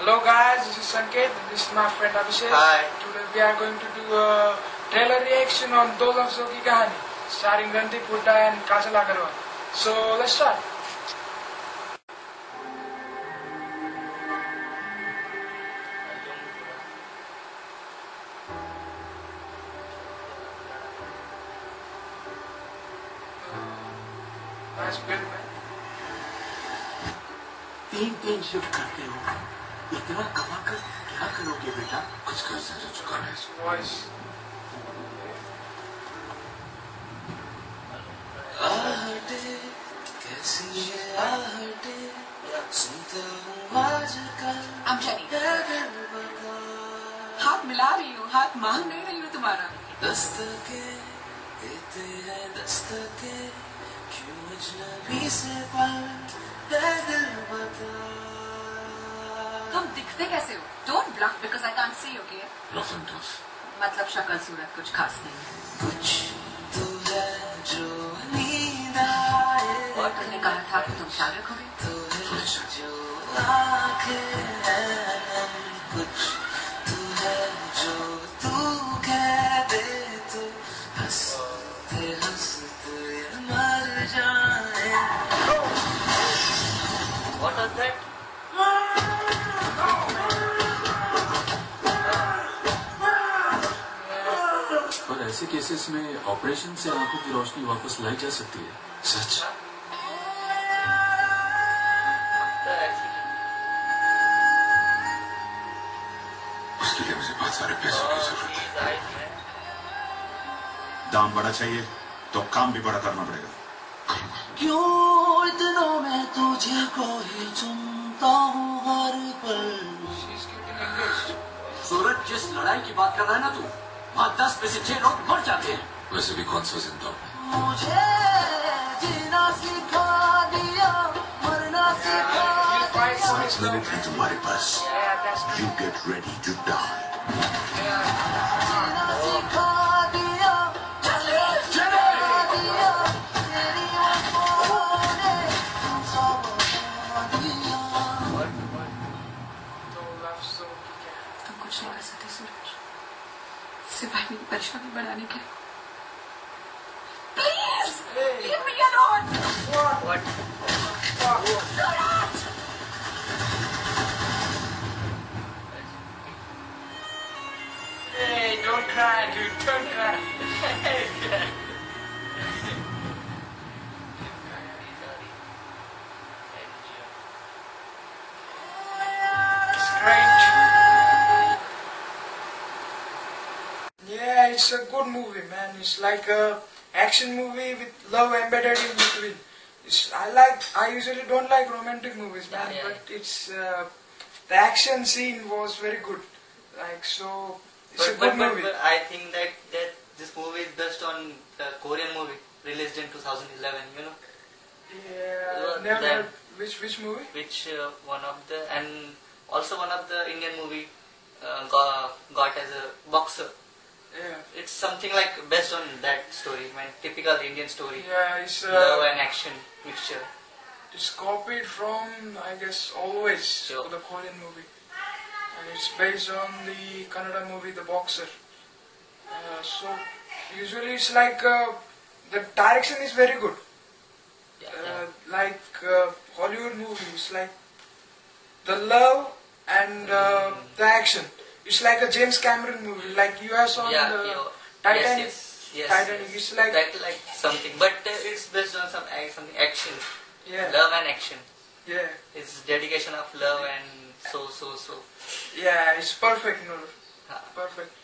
Hello guys, this is Sanket and this is my friend Abhishek. Hi. Today we are going to do a trailer reaction on Do Lafzon Ki Kahani starring Randeep Hooda and Kajal Agarwal. So let's start. Nice build man. तीन तीन shift करते हो इतना कमा कर क्या करोगे बेटा कुछ कर जा चुका है आहटे कैसी ये आहटे सुनता हूँ आजकल हाथ मिला रही हूँ, हाथ मांग नहीं रही हूँ तुम्हारा। दस्तके देते हैं दस्तके, क्यों अजनबी से पर? कैसे हो don't bluff because I can't see okay rough and tough मतलब शक्ल सूरत कुछ खास नहीं कुछ तो है जो नींद आए और तुमने कहा था कि तुम ख्याल रखोगे तो है जो आंखें हैं ऐसे केसेस में ऑपरेशन से आँखों की रोशनी वापस लाई जा सकती है। सच। उसके लिए मुझे बहुत सारे पैसों की ज़रूरत है. दाम बड़ा चाहिए तो काम भी बड़ा करना पड़ेगा। क्यों इतनों में तुझे को ही चुनता हूँ हर पल? She's getting engaged. सूरज जिस लड़ाई की बात कर रहा है ना तू? वहाँ दस में से छह लोग मर जाते हैं। वैसे भी कौन सा ज़िंदा हूँ? मुझे जीना सिखा दिया मरना सिखा है तुम्हारे पास you get ready to die सिवाय मेरी परेशानी बढ़ाने के please leave me alone What? Suraj Hey, don't cry, dude. Don't cry. It's great. It's a good movie, man. It's like a action movie with love embedded in between. It's, I like. I usually don't like romantic movies, man, Yeah, yeah. but it's uh, the action scene was very good. Like so, it's a But, good but, but, movie. but I think that, that this movie is based on the Korean movie released in 2011, you know, Yeah, Uh, never. Which which movie? which uh, one of the, and also one of the Indian movie uh, got, got as a boxer. It's something like based on that story, my typical Indian story. yeah. It's Love uh, and action mixture. it's copied from I guess always Sure. the Korean movie, and it's based on the Kannada movie The Boxer. Uh, so usually it's like uh, the direction is very good. Yeah, Uh, yeah. like uh, Hollywood movies, like the love and uh, the action. It's like a James Cameron movie, like you have on yeah, the yeah. Titanic. Yes, yes, Titanic. yes. It's like that like something, but uh, it's based on some something action, yeah, love and action. yeah, It's dedication of love and so so so. yeah. It's perfect, no, Uh, perfect.